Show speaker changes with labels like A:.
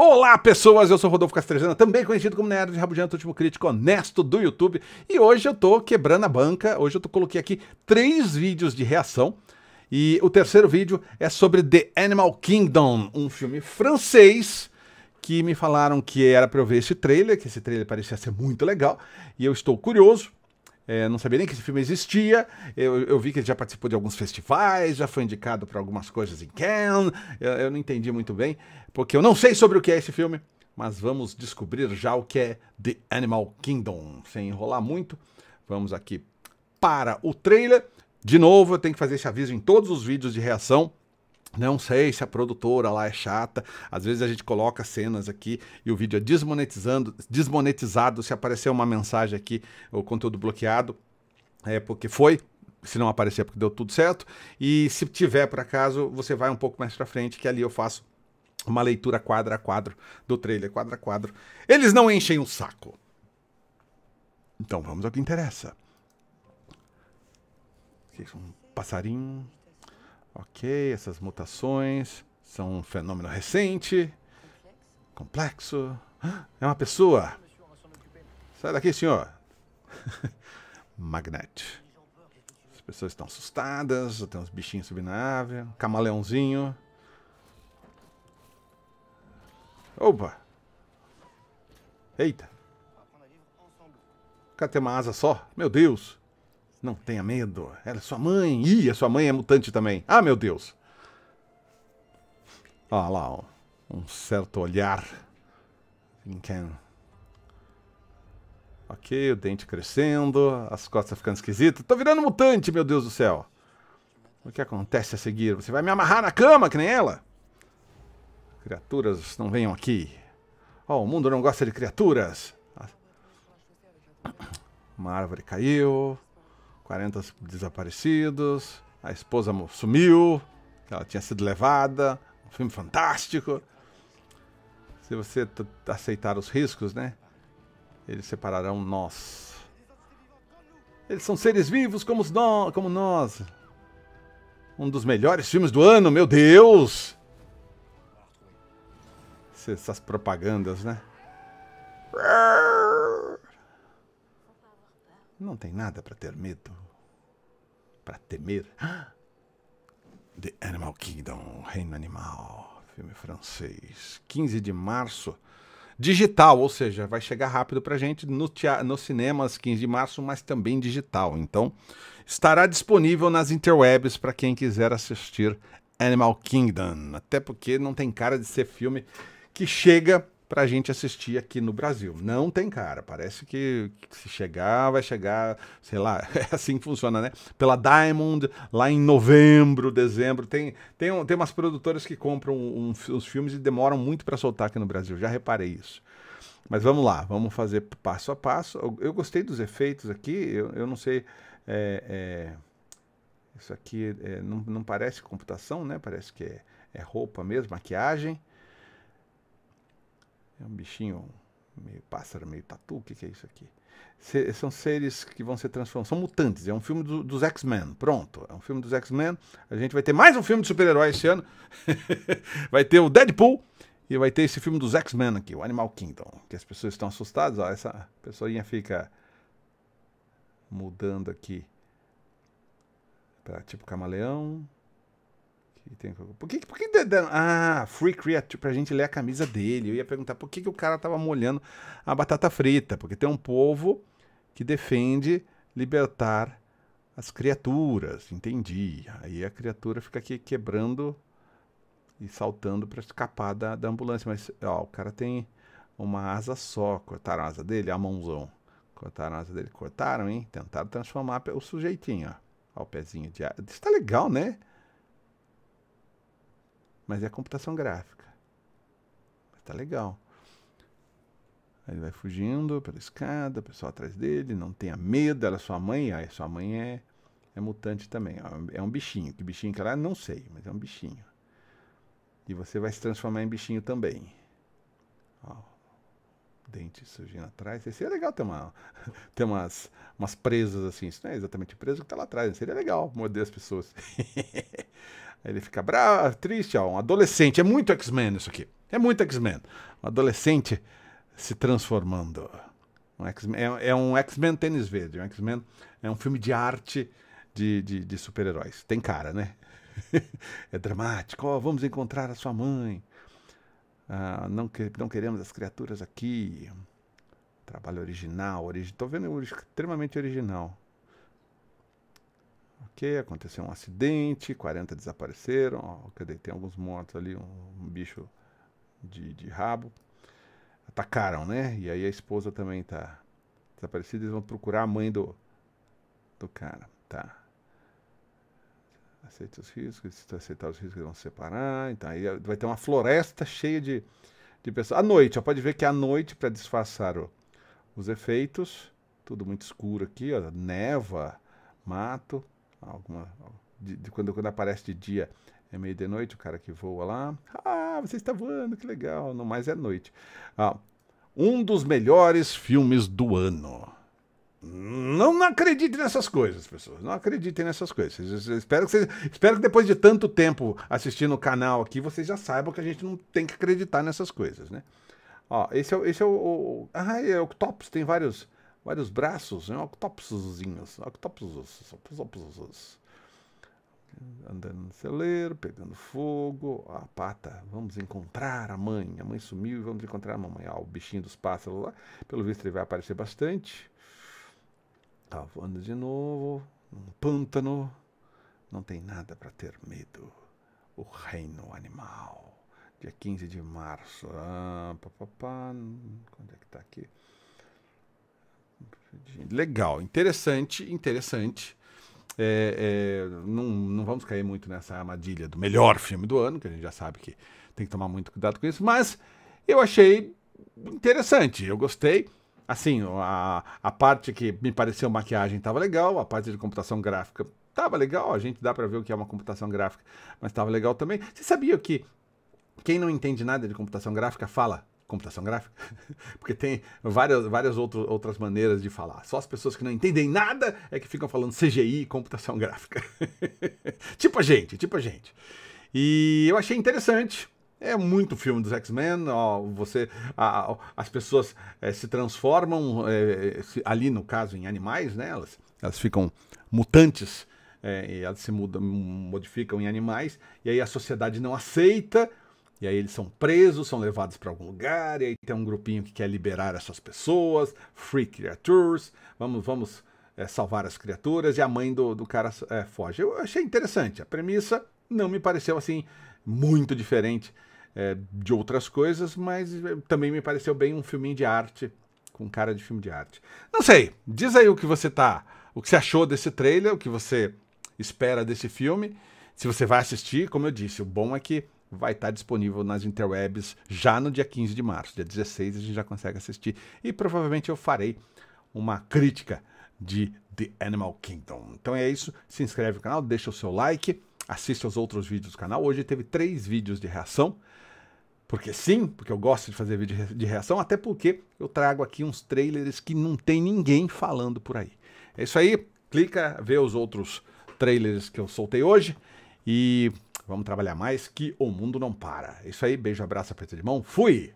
A: Olá, pessoas! Eu sou Rodolfo Castrejana, também conhecido como Nerd Rabugento, último crítico honesto do YouTube. E hoje eu tô quebrando a banca. Hoje eu tô, coloquei aqui três vídeos de reação. E o terceiro vídeo é sobre The Animal Kingdom, um filme francês que me falaram que era para eu ver esse trailer, que esse trailer parecia ser muito legal. E eu estou curioso. É, não sabia nem que esse filme existia. Eu, eu, vi que ele já participou de alguns festivais, já foi indicado para algumas coisas em Cannes. Eu, eu, não entendi muito bem, porque eu não sei sobre o que é esse filme. Mas vamos descobrir já o que é The Animal Kingdom. Sem enrolar muito, vamos aqui para o trailer. De novo, eu tenho que fazer esse aviso em todos os vídeos de reação. Não sei se a produtora lá é chata. Às vezes a gente coloca cenas aqui e o vídeo é desmonetizando, desmonetizado. Se aparecer uma mensagem aqui, o conteúdo bloqueado, é porque foi. Se não aparecer, é porque deu tudo certo. E se tiver, por acaso, você vai um pouco mais pra frente, que ali eu faço uma leitura quadro a quadro do trailer, quadro a quadro. Eles não enchem o saco. Então vamos ao que interessa. Um passarinho. Ok, essas mutações são um fenômeno recente, complexo. É uma pessoa. Sai daqui, senhor. Magnet. As pessoas estão assustadas, tem uns bichinhos subindo na árvore, um camaleãozinho. Opa! Eita! Cadê uma asa só? Meu Deus! Não tenha medo. Ela é sua mãe. Ih, a sua mãe é mutante também. Ah, meu Deus. Olha lá, ó. um certo olhar. Ok, o dente crescendo, as costas ficando esquisitas. Tô virando mutante, meu Deus do céu. O que acontece a seguir? Você vai me amarrar na cama, que nem ela? Criaturas não venham aqui. Oh, o mundo não gosta de criaturas. Uma árvore caiu. 40 desaparecidos, a esposa sumiu, ela tinha sido levada, um filme fantástico. Se você aceitar os riscos, né? Eles separarão nós. Eles são seres vivos como nós, como nós. Um dos melhores filmes do ano, meu Deus! Essas propagandas, né? Não tem nada para ter medo. Para temer. The Animal Kingdom, Reino Animal, filme francês. 15 de março. Digital, ou seja, vai chegar rápido pra gente no nos cinemas 15 de março, mas também digital. Então, estará disponível nas interwebs para quem quiser assistir Animal Kingdom. Até porque não tem cara de ser filme que chega pra gente assistir aqui no Brasil. Não tem cara, parece que, se chegar, vai chegar, sei lá, é assim que funciona, né? Pela Diamond, lá em novembro, dezembro, tem, tem, tem umas produtoras que compram um, os filmes e demoram muito para soltar aqui no Brasil, já reparei isso. Mas vamos lá, vamos fazer passo a passo. Eu, eu gostei dos efeitos aqui, eu, eu não sei... É, é, isso aqui é, não, não parece computação, né? Parece que é, é roupa mesmo, maquiagem. É um bichinho meio pássaro, meio tatu. O que, que é isso aqui? Se, são seres que vão ser transformados. São mutantes. É um filme do, dos X-Men. Pronto. É um filme dos X-Men. A gente vai ter mais um filme de super-herói esse ano. vai ter o Deadpool. E vai ter esse filme dos X-Men aqui, o Animal Kingdom. Que as pessoas estão assustadas. Ó, essa pessoinha fica mudando aqui. Pra, tipo camaleão. Tem... Por que, por que Ah, Free Creature, pra gente ler a camisa dele. Eu ia perguntar por que, que o cara tava molhando a batata frita. Porque tem um povo que defende libertar as criaturas. Entendi. Aí a criatura fica aqui quebrando e saltando para escapar da, da ambulância. Mas, ó, o cara tem uma asa só. Cortaram a asa dele, a mãozão. Cortaram a asa dele. Cortaram, hein? Tentaram transformar o sujeitinho, ó. Ó, o pezinho de asa. Isso tá legal, né? Mas é computação gráfica. Mas tá legal. Aí ele vai fugindo pela escada, o pessoal atrás dele, não tenha medo, ela é sua mãe, aí sua mãe é, é mutante também. É um bichinho. Que bichinho que ela é, não sei, mas é um bichinho. E você vai se transformar em bichinho também. Ó, dente surgindo atrás. Seria legal ter, uma, ter umas, umas presas assim. Isso não é exatamente preso que está lá atrás. Seria legal morder as pessoas. Aí ele fica bravo, triste, ó, um adolescente. É muito X-Men isso aqui. É muito X-Men. Um adolescente se transformando. Um é, é, um X-Men tênis verde. Um X-Men é um filme de arte de, de, de super-heróis. Tem cara, né? é dramático. Oh, vamos encontrar a sua mãe. Ah, não, que, não queremos as criaturas aqui. Trabalho original. Origi Tô vendo extremamente original. Ok, aconteceu um acidente, 40 desapareceram. Oh, cadê? Tem alguns mortos ali, um, um bicho de, de rabo. Atacaram, né? E aí a esposa também tá desaparecida. Eles vão procurar a mãe do, do cara. Tá. Aceita os riscos, se aceitar os riscos, vão se separar. Então aí vai ter uma floresta cheia de, de pessoas. À noite, ó, pode ver que à noite, para disfarçar ó, os efeitos, tudo muito escuro aqui, ó, neva, mato, alguma. De, de, quando, quando aparece de dia é meio de noite, o cara que voa lá. Ah, você está voando, que legal. Não mais é noite. Ah, um dos melhores filmes do ano. Não, não acredite nessas coisas, pessoas. Não acreditem nessas coisas. espero, que vocês, espero que depois de tanto tempo assistindo o canal aqui, vocês já saibam que a gente não tem que acreditar nessas coisas, né? Ó, esse é, esse é o, o. Ah, é Octopus, tem vários, vários braços, né? Octopusinhos. Octopus. Octopus. Andando no celeiro, pegando fogo. a pata. Vamos encontrar a mãe. A mãe sumiu e vamos encontrar a mamãe. Ó, o bichinho dos pássaros lá. Pelo visto ele vai aparecer bastante. Tá voando de novo, num pântano. Não tem nada para ter medo. O reino animal. Dia 15 de março. Ah. Onde é que tá aqui? Legal, interessante, interessante. É, é, não, não vamos cair muito nessa armadilha do melhor filme do ano, que a gente já sabe que tem que tomar muito cuidado com isso, mas eu achei interessante, eu gostei. Assim, a, a parte que me pareceu maquiagem estava legal, a parte de computação gráfica estava legal, a gente dá para ver o que é uma computação gráfica, mas estava legal também. Você sabia que quem não entende nada de computação gráfica fala computação gráfica? Porque tem várias, várias outro, outras maneiras de falar. Só as pessoas que não entendem nada é que ficam falando CGI computação gráfica. tipo a gente, tipo a gente. E eu achei interessante. É muito filme dos X-Men, você, a, as pessoas é, se transformam, é, se, ali no caso em animais, né? Elas, elas ficam mutantes, é, e elas se mudam, modificam em animais, e aí a sociedade não aceita, e aí eles são presos, são levados para algum lugar, e aí tem um grupinho que quer liberar essas pessoas, Free Creatures, vamos, vamos salvar as criaturas, e a mãe do, do cara foge. Eu achei interessante, a premissa não me pareceu assim muito diferente é, de outras coisas, mas é, também me pareceu bem um filminho de arte, com cara de filme de arte. Não sei, diz aí o que você tá, o que você achou desse trailer, o que você espera desse filme. Se você vai assistir, como eu disse, o bom é que vai estar disponível nas interwebs já no dia 15 de março. Dia 16 a gente já consegue assistir. E provavelmente eu farei uma crítica de The Animal Kingdom. Então é isso. Se inscreve no canal, deixa o seu like, assiste aos outros vídeos do canal. Hoje teve três vídeos de reação. Porque sim, porque eu gosto de fazer vídeo de reação, até porque eu trago aqui uns trailers que não tem ninguém falando por aí. É isso aí, clica, vê os outros trailers que eu soltei hoje e vamos trabalhar mais que o mundo não para. É isso aí, beijo, abraço, aperto de mão, fui!